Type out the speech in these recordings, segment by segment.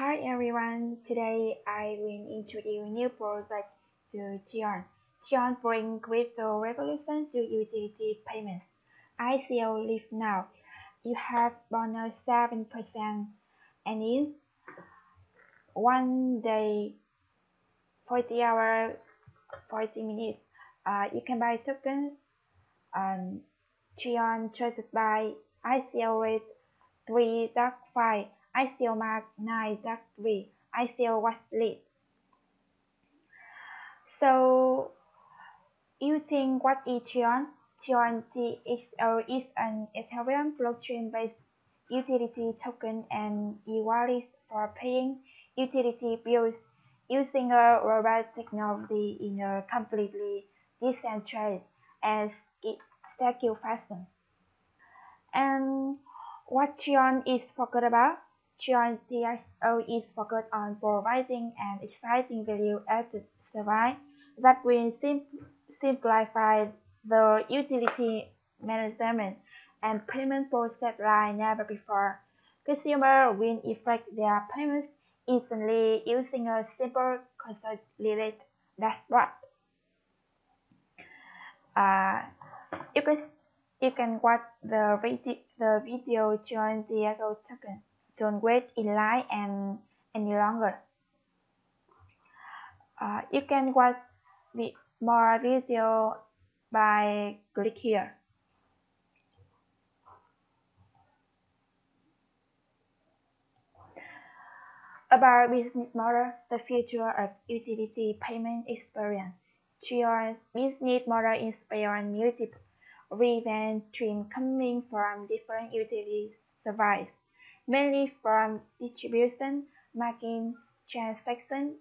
Hi everyone, today I will introduce new project to Treon. Treon bring crypto revolution to utility payments. ICO live now. You have bonus 7% and in one day, 40 hour, 40 minutes. Uh, you can buy token. um, Treon traded by ICO rate 3.5 ICO Mark 9.3, ICO was lead. So, you think what? Treon TXO is an Ethereum blockchain-based utility token and e-wallet for paying utility bills using a robust technology in a completely decentralized and secure fashion. And what Treon is focused about? TXO is focused on providing an exciting value-added service that will sim simplify the utility management and payment process like never before. Consumers will effect their payments instantly using a simple consolidated dashboard. Uh, you can you can watch the video the video Treon TXO token. Don't wait in line and any longer. Uh, you can watch more video by click here. About business model, the future of utility payment experience. Treon's business model on multiple revenue streams coming from different utility services mainly from distribution, marketing, transaction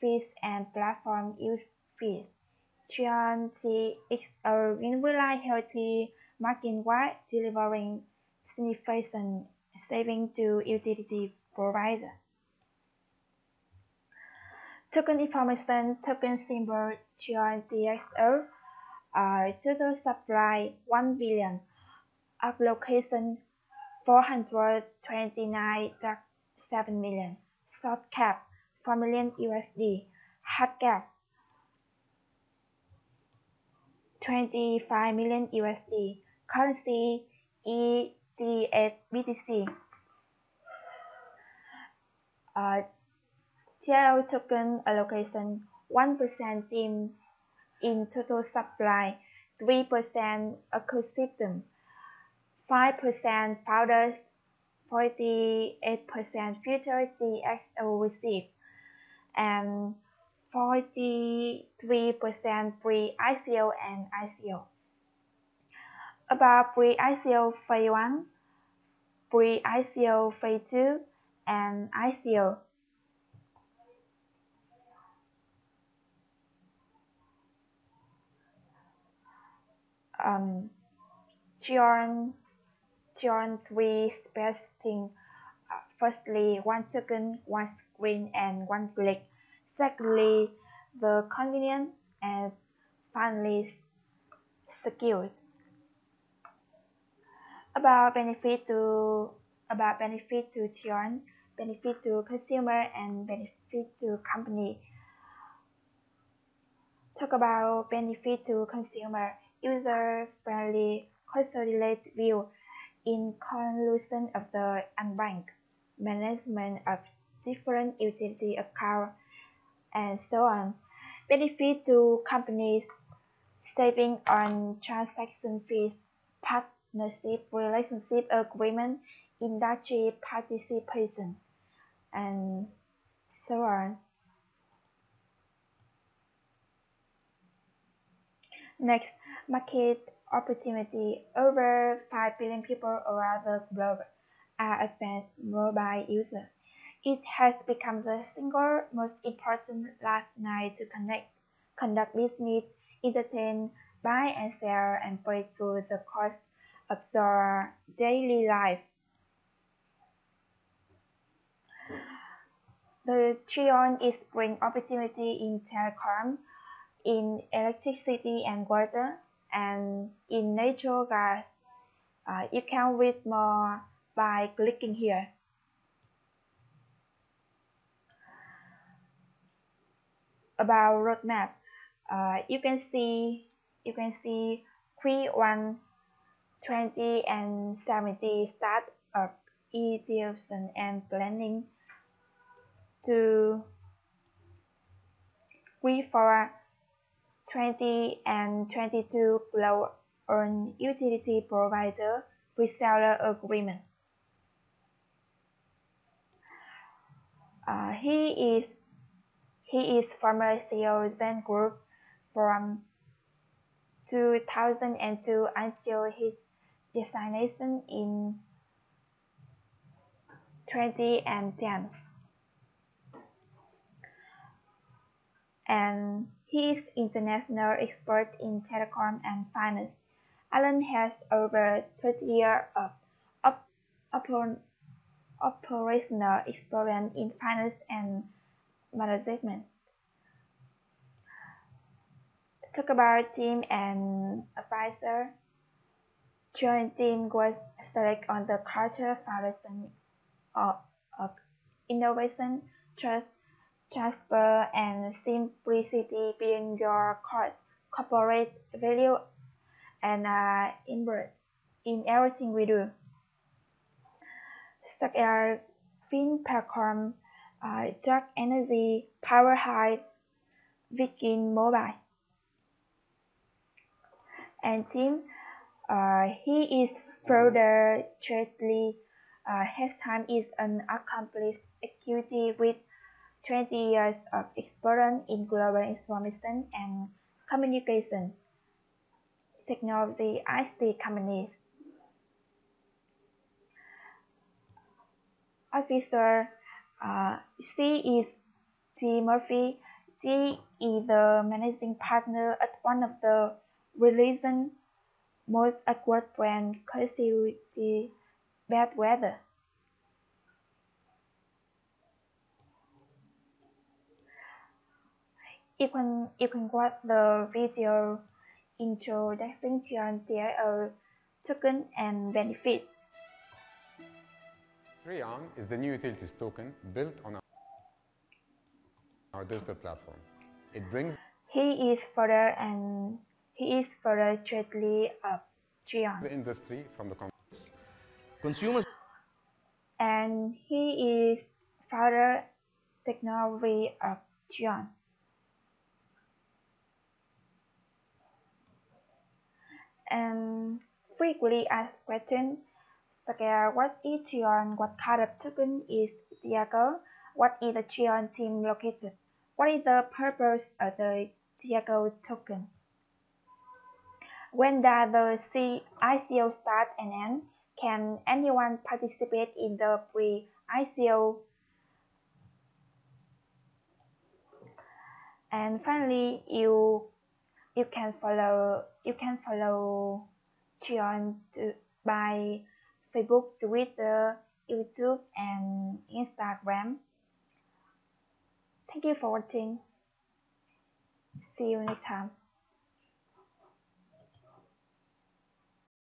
fees, and platform use fees. Trianti is a really healthy market-wide, delivering significant savings to utility providers. Token information, token symbol TRNTXO, uh, total supply 1 billion, allocation 429.7 million. Soft cap 4 million USD. Hard cap 25 million USD. Currency ETH BTC. Uh, TL token allocation 1% team in total supply, 3% ecosystem, 5% founders, 48% future TXO receive, and 43% pre-ICO and ICO. About pre-ICO phase 1, pre-ICO phase 2, and ICO. Um, John three special uh, firstly, one token, one screen, and one click. Secondly, the convenient and finally secure. About benefit to about benefit to Treon, benefit to consumer, and benefit to company. Talk about benefit to consumer, user-friendly, consolidated view inclusion of the unbanked, management of different utility accounts, and so on. Benefit to companies, saving on transaction fees, partnership relationship agreement, industry participation, and so on. Next, market opportunity. Over 5 billion people around the globe are advanced mobile users. It has become the single most important last night to connect, conduct business, entertain, buy and sell, and pay through the cost of your daily life. The Treon is bring opportunity in telecom, in electricity and water, and in natural gas uh, you can read more by clicking here. About roadmap, uh, you can see you can see Q1 20 and 70 start up education and planning to Q4 20 and 22 grow on utility provider reseller agreement. Uh, he is he is former CEO Zen Group from 2002 until his designation in 2010. And he is international expert in telecom and finance. Alan has over 30 years of op operational experience in finance and management. Talk about team and advisor. Joint team was selected on the culture foundation of, of innovation, trust, transfer, and simplicity being your corporate value and uh, inward in everything we do. Stock Air, FinPacom, uh, Dark Energy, Power High, Viking Mobile. And Tim, uh, he is further Chesley. Uh, his time is an accomplished executive with 20 years of experience in global information and communication technology ICT companies. Officer uh, C is T. Murphy. T is the managing partner at one of the region's most awkward brand casualty bad weather. You can, you can watch the video introduction to TIO token and benefit. Crayon is the new utilities token built on our digital platform. It brings He is further and he is further greatly of Treon. the industry from the Consumers And he is further technology of Treon. And frequently asked questions Scale what is Treon? What kind of token is Diago? What is the Treon team located? What is the purpose of the Diago token? When does the ICO start and end? Can anyone participate in the pre-ICO? And finally, you you can follow you can follow Treon by Facebook, Twitter, YouTube, and Instagram. Thank you for watching. See you next time.